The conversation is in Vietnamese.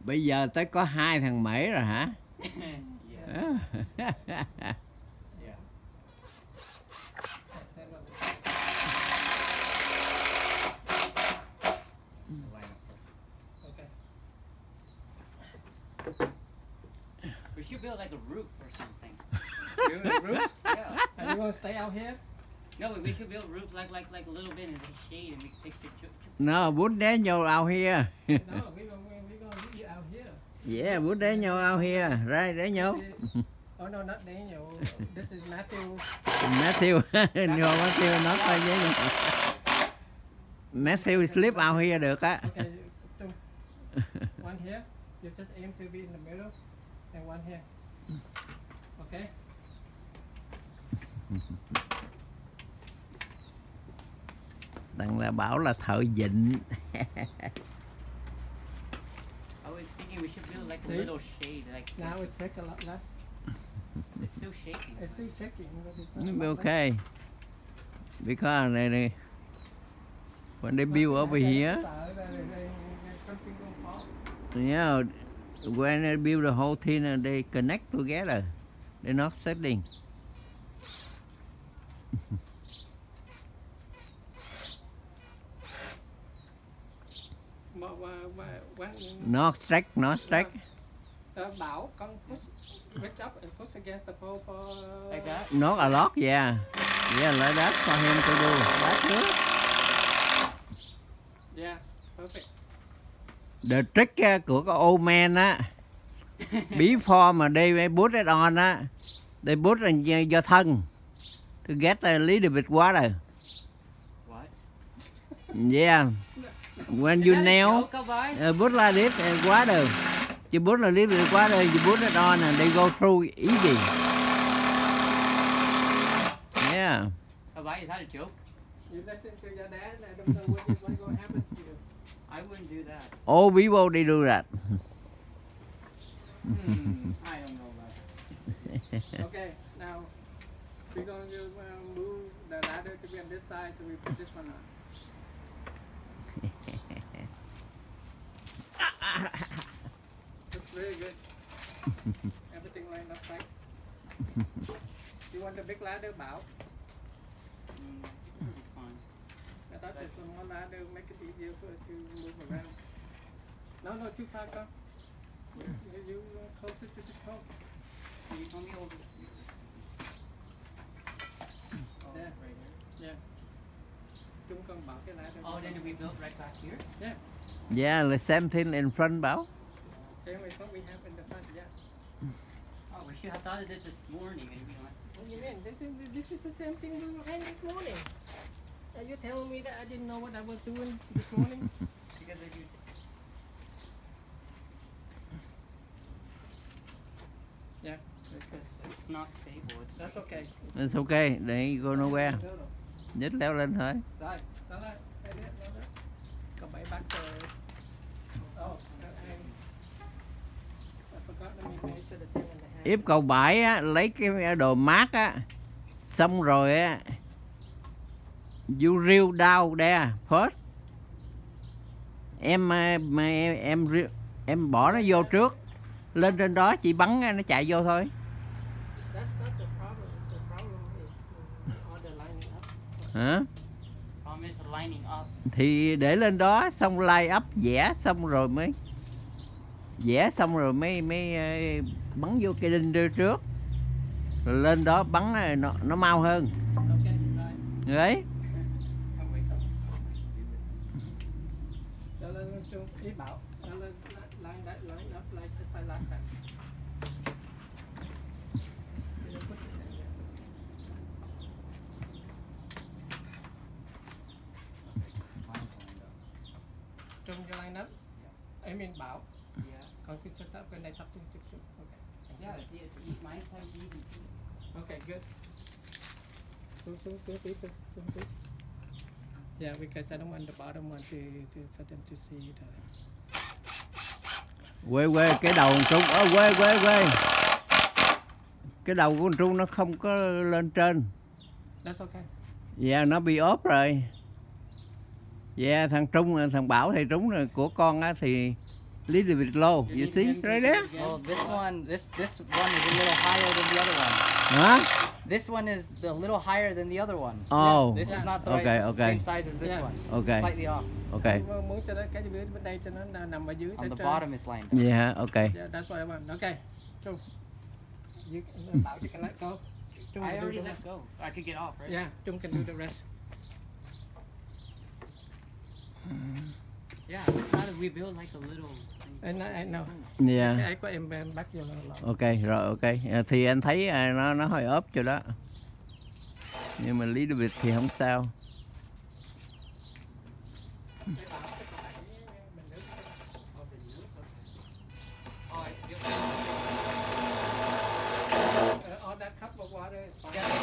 bây giờ tới có hai thằng mễ rồi hả yeah. Yeah. Line up. Okay. We should build like a roof or something. You you gonna stay out here? No, we should build roof like like like a little bit in the shade and we take pictures. no put Daniel out here No, we gonna we gonna leave you out here. yeah put Daniel out here right Daniel Oh no, not Daniel. This is Matthew. Matthew no Matthew not by Daniel Matthew sleep out here được á Okay, two. one here. You just aim to be in the middle, and one here. Okay. Đặng là bảo là thợ dịnh. I was thinking we should build like a little shade, like Now it shake a lot less. it's still shaking. It's still shaking. but it's not It'll a be lot okay because này này when they build over here. you know when they build the whole thing uh, they connect together. They're not setting Quán- not stretch not stretch Ờ, bảo con push reach up and push against the pole for Like that? not a lot yeah. Yeah like that for him to do. That's good. Yeah, perfect. the trick uh, của cái old man á before mà they put it on á they put in your, your tongue to get a little bit water. What? yeah when you nail uh, this and water you put a little bit water you put it on and they go through easy yeah Alvai, is that a joke? You listen to your dad. I don't know what is what's gonna happen to you. I wouldn't do that. all people they do that Hmm, I don't know about that. Okay, now we're going to uh, move the ladder to be on this side, so we put this one on. Looks very good. Everything lined up right. You want the big ladder, Bảo? Mm, fine. I thought the small ladder would make it easier for to move around. No, no, too far, come. You, you closer to the pole. Can you come me over? Oh, then we built right back here? yeah Yeah, the same thing in front bảo Same as what we have in the front, yeah. Oh, we should have thought of this this morning and we like, What do you mean? This is, this is the same thing we were having this morning. Are you telling me that I didn't know what I was doing this morning? because if you yeah, because it's not stable. It's that's okay. it's okay they ain't go nowhere Đó rồi. Nhích leo lên thôi. Rồi. Có bảy bát. Yếp cầu bãi á, lấy cái đồ mát á xong rồi á you reel down there first em em em, em bỏ nó vô trước. Lên trên đó chỉ bắn nó chạy vô thôi That's not the problem. The problem is uh, all the lining up. Hả? Thì để lên đó xong line up vẽ xong rồi mới vẽ xong rồi mới mới ờ, bắn vô cây đinh đưa trước. Rồi lên đó bắn nó nó, nó mau hơn. Okay, đấy Oh, wait. Đó là chung ý bảo. Đó là line that line up like the side last time. You put it in there. Chung your line up. I mean bảo. Yeah. Còn cái setup bên này sắp chung chung chung. Okay. Yeah, it's, it's, it's my size even. Okay, good. Xuống xuống xuống tí xuống xuống tí. Yeah, because I don't want the bottom one to, to for them to see the. quê quê cái đầu con trung ơ quê quê quê cái đầu của con trung nó không có lên trên That's okay. dạ nó bị ốp rồi dạ thằng trung thằng bảo thì trúng rồi của con á thì little bit low. You need see right there? Well, this one, this this one is a little higher than the other one. Huh? This one is a little higher than the other one. Oh, This is not the Okay, right, okay. same size as this Yeah. one. Okay. Slightly off. okay. Muốn- muốn cho nó cái dưới bên đây cho nó nằm- ở dưới On the trên- bottom is lined. up. Yeah, okay. Yeah, that's what I want. Okay. Trung. You tạo cho cái let go. Trung I can already let go. I could get off, right? Yeah, Trung can do the rest. Yeah, I thought if we build like a little. thing. I know, I know. Yeah. Cái ấy của em em bắt vô là Ok rồi ok À, thì anh thấy à, nó nó hơi ốp cho đó nhưng mà little bit thì không sao All that cup of water is fine.